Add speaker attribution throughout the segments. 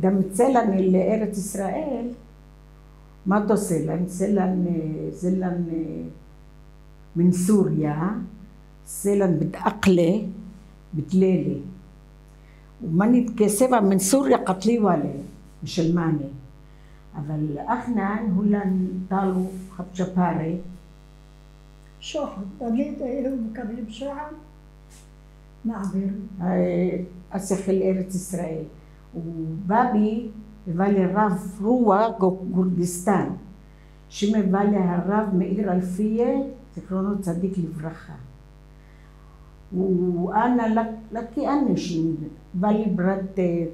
Speaker 1: גם צלן לארץ ישראל, מה אותו סלן? סלן, סלן من سوريا سيلان بتأقلي بتليلي وما نتكسبها من سوريا قتلي ولا مش الماني אבל אחנן הולן טלו חפצ'פארי
Speaker 2: שוחד, תמיד היו מקבלים שוחד, מעביר.
Speaker 1: השכל ארץ وبابي بالي الراف روا كردستان شمي بالي هالراف مئير الفية ذكرونه تصديق لفرخة وأنا لك لكي أنا شمي بالي برد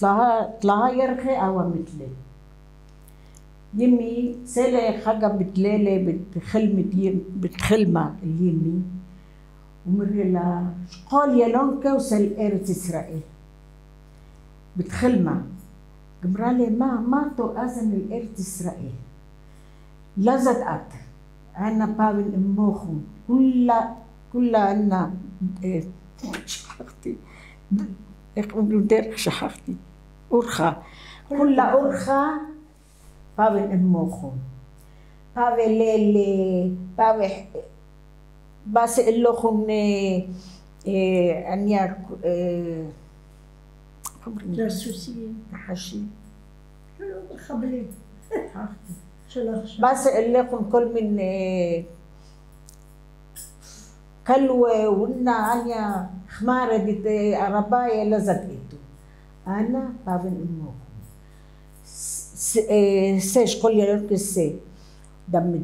Speaker 1: طلها طلها يرخي أو مثلي يمي سلة حاجة بتلالة بتخلمة بتخلمة اليمي ومرلا قال يا لونكا وسل إرث إسرائيل بتخلمة قمرالي ما ما تو أزن الأرض إسرائيل. لازت أت أنا بابن أموخم. كلها كلها أنا شحختي يقولوا دير شحختي أرخا. كلها أرخا بابن أموخم. بابن ليلي بابن بس لهم أن
Speaker 2: جاسوسية
Speaker 1: حشي
Speaker 2: خبلي
Speaker 1: بس أقول لكم كل من آه، كلوة ونا عليا خمارة دي آه، عرباية لزقيتو أنا بابن أمكم آه، سيش كل يلوك السي دمت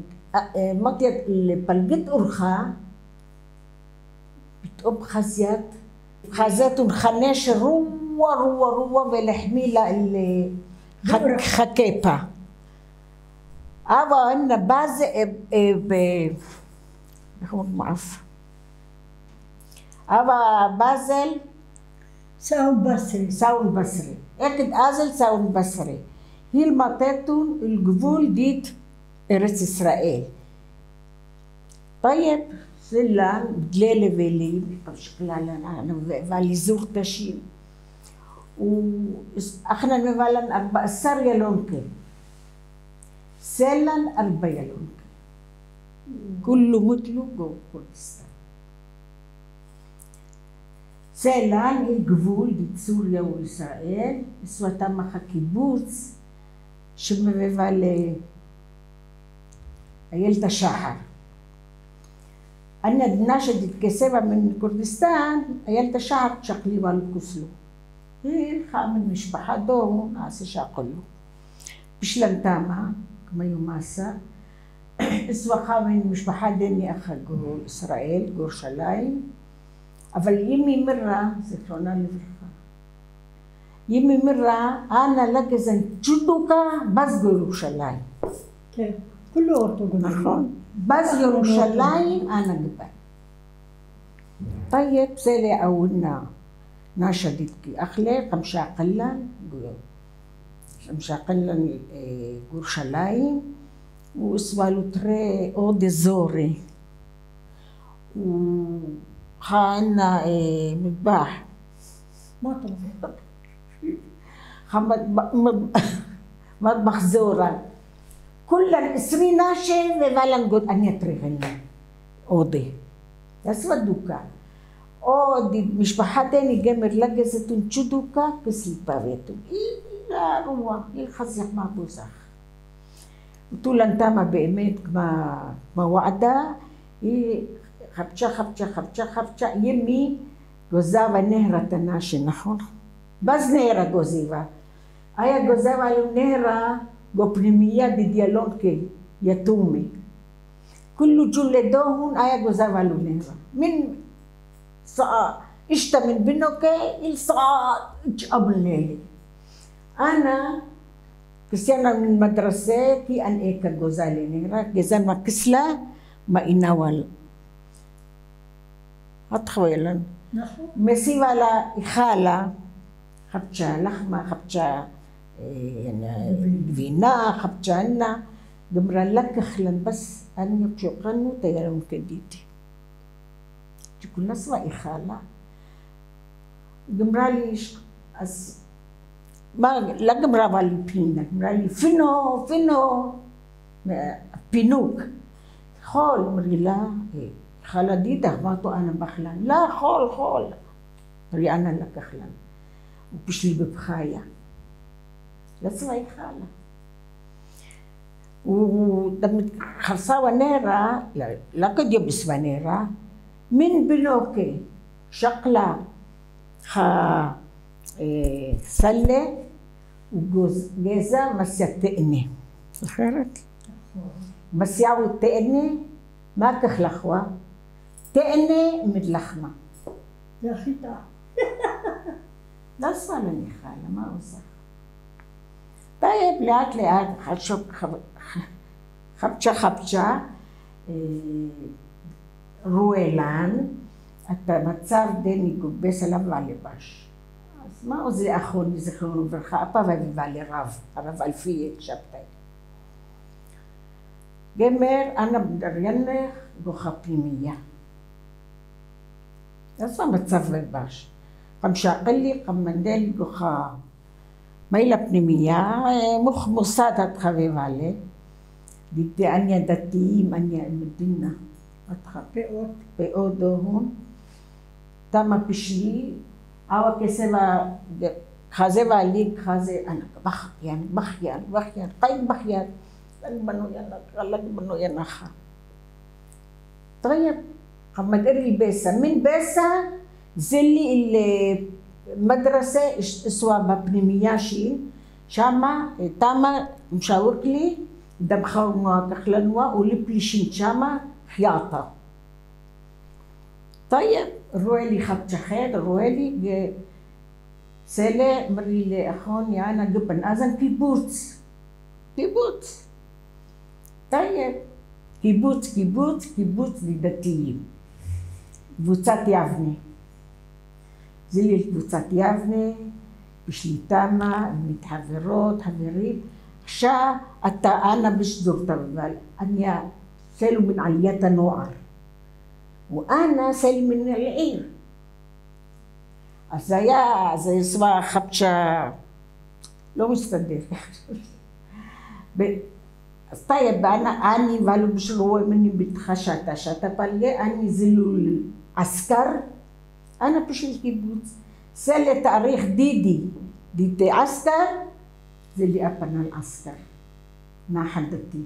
Speaker 1: مطيت البلقت أرخا. بتقب خزيات خزيات ونخناش الروم. روا روا ولحميلة اللي خكيبة أبا أنا باز ب هو معرف أبا بازل.
Speaker 2: ساو بصري.
Speaker 1: ساون بصري. أكد أزل ساون بصري. هي المطيتون الجفول ديت أرض إسرائيل. طيب. زلان بدليلة فيلي شكلها لنا. فالي زور تشيل. وأخنا نفالن أربع سر يلونكن سلن أربع يلونكن كله مثله جو كردستان سلان الجفول ديت سوريا وإسرائيل اسمها تمخ הקיבוץ שמבבה לאיילת השחר. أنا ناشد الكسبة من كردستان أيلت شعب شقلي والكسلو נלחם עם משפחת בואו נעשה שהכלו. לא. בשלמתמה, כמו יומאסה, זוכה מן משפחה דני אחגו ישראל, גורשלים, אבל אימי מירה, זיכרונה לברכה, אימי מירה, אנא לגזן צ'וטוקה, בז גורשלים.
Speaker 2: ‫כן, כולו לא אורתוגונלי.
Speaker 1: ‫נכון. בז ירושלים, אנא גבן. ‫טייב זה לאהונה. 12 دقيقة אחלה, חמשה قلا خمسة قلا גורשליים, וסבלו תרי עוד אזורי. חנה אה,
Speaker 2: מטבח.
Speaker 1: מה אתה אומר? מטבח זורה. כולן עשרי נשי ווואלן גוד. אני אטריבנה. עודה. תעשו דוקה. o مشبحات جامر لجزت تشدوكا كسيباويتو إلا روح الخزيح ما بوزخ طولا تاما بإمت ما ما وعدا خبشة خبشة خبشة خبشة يمي جوزاوا نهرة تناشي نحون بس نهرة جوزيوا هيا جوزاوا نهرة وبنمية بديالون كي يتومي كل جلدوهن هيا جوزاوا نهرة من اشتمل بنك الصاج قبل الليل أنا كريستيانا من المدرسة في أن إيكا جوزالي نيرا جزان ما كسلا ما إناوال أتخويلا مسي ولا إخالا خبشة لحمة خبشة إيه، يعني فينا. خبشة أنا جمرا لك خلن بس اني يبشو قنو تيرم كديتي تكون نسوى إخالة. جمرا لي أس ما لقم رابا لي بينا مرالي فينو فينو؟ بينوك. خول مريلا إيه خالة ديدا ما تو أنا بخلان. لا خول خول. مري أنا لك خلان وبشلي ببخايا. لا تسمعي خاله ولما خلصاوة نيرة. لا قد يبس نيرة. من بلوكي شقلة خا إيه سلة وجوز جيزة مسيا تقني الخيرت مسيا والتقني ما كخلخوة تقني متلخمة
Speaker 2: זה הכי טעם.
Speaker 1: لا صالني خالة ما أوسخ طيب לאט לאט חשוב חפצ'ה חפצ'ה רואלן אתה מצב די מגובס עליו והלבש. אז מה עוזר אחרוני זיכרונו לברכה אפה ואביבה לרב, הרב אלפי שבתאי. גמר אנא בדריינך גוחה פנימייה. אז המצב לבש. חמשה קלי קמנדל גוחה מיילה פנימייה, מוך מוסד את חביבה ל. דידי אניה דתיים, אניה מדינה. अथवा
Speaker 2: פאות.
Speaker 1: פאות דוהו. תמה פשלי. אבא כסבה חזה ועלי, חזה ענק. בחיין, בחיין, בחיין. חיים בחיין. لك بنو ينخ لك بنو ينخ طيب اما تقري الباسة من باسة زلي المدرسة اسوا ببنيمياشي شاما تاما مشاوركلي دمخاونوا تخلنوا ولبلشين شاما خياطة طيب روالي خط شخير روالي سلا مري لي أخون يانا قبن أزن كيبوتس كيبوتس طيب קיבוץ, קיבוץ, קיבוץ לדתיים. קבוצת יבנה. זה לי קבוצת יבנה, בשליטה מה, מתחברות, חברים. עכשיו אתה אנא בשדורתא, אבל אני סלו מן עליית הנוער. ואנא סלו מן העיר. אז זה היה, זה סבא חפצ'ה, לא מסתדר. אז طيب انا اني فالو مش هو مني بتخشتا شتا بالي اني زلو العسكر انا بش الكيبوتس سال تاريخ ديدي ديدي عسكر زي اللي ابنا العسكر ما حدتي